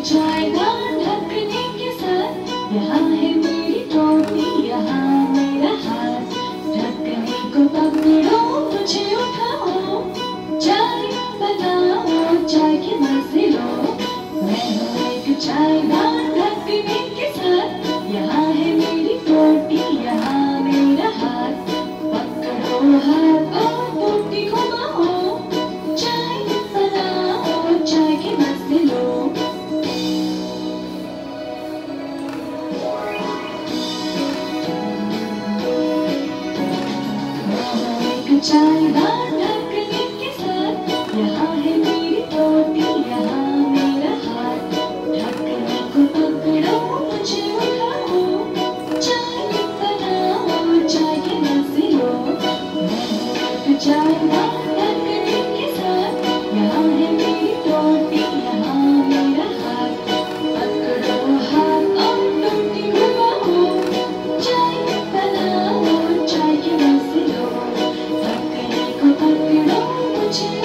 दाल ढकने के साथ, यहाँ है मेरी टोपी, यहाँ मेरा हाथ। ढकने को पकड़ो, मुझे उठाओ। चाय बनाओ, चाय के मज़े लो। मैं एक चायदान ढकने के साथ, यहाँ है मेरी टोपी, यहाँ मेरा हाथ। पकड़ो हाथ। जाएगा ढकने के साथ, यहाँ है मेरी टोटी यहाँ मेरा हाथ। ढकने को तो पकड़ो, मुझे उठाओ। चाय बनाओ, चाय नसीलो मैं जाएगा ti.